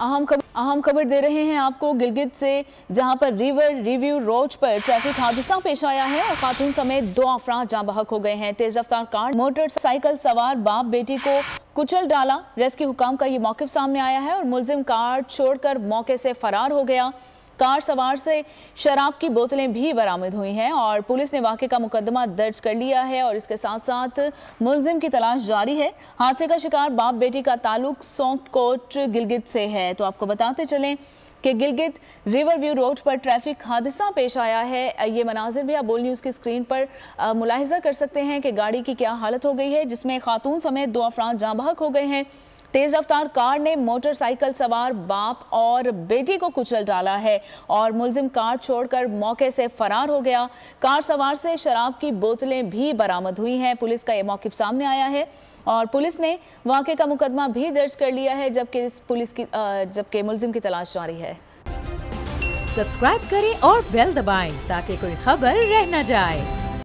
अहम खबर अहम खबर दे रहे हैं आपको गिलगित से, जहाँ पर रिवर रिव्यू रोड पर ट्रैफ़िक हादसा पेश आया है और खातून समेत दो अफराद जहाँ बहक हो गए हैं। तेज रफ्तार कार मोटरसाइकिल सवार बाप बेटी को कुचल डाला। रेस्क्यू हुकाम का ये मौके सामने आया है और मुलजिम कार छोड़कर मौके से फरार हो गया। कार सवार से शराब की बोतलें भी बरामद हुई हैं और पुलिस ने वाक़े का मुकदमा दर्ज कर लिया है और इसके साथ साथ मुलजिम की तलाश जारी है। हादसे का शिकार बाप बेटी का ताल्लुक सौंक कोट गिलगित से है। तो आपको बताते चलें कि गिलगित रिवर व्यू रोड पर ट्रैफ़िक हादसा पेश आया है। ये मनाजिर भी आप बोल न्यूज़ की स्क्रीन पर मुलाहजा कर सकते हैं कि गाड़ी की क्या हालत हो गई है, जिसमें खातून समेत दो अफराद जहाँ बहक हो गए हैं। तेज रफ्तार कार ने मोटरसाइकिल सवार बाप और बेटी को कुचल डाला है और मुलजिम कार छोड़कर मौके से फरार हो गया। कार सवार से शराब की बोतलें भी बरामद हुई हैं। पुलिस का ये मौके सामने आया है और पुलिस ने वाक़े का मुकदमा भी दर्ज कर लिया है, जबकि पुलिस की जबकि मुलजिम की तलाश जारी है। सब्सक्राइब करें और बेल दबाएँ ताकि कोई खबर रह न जाए।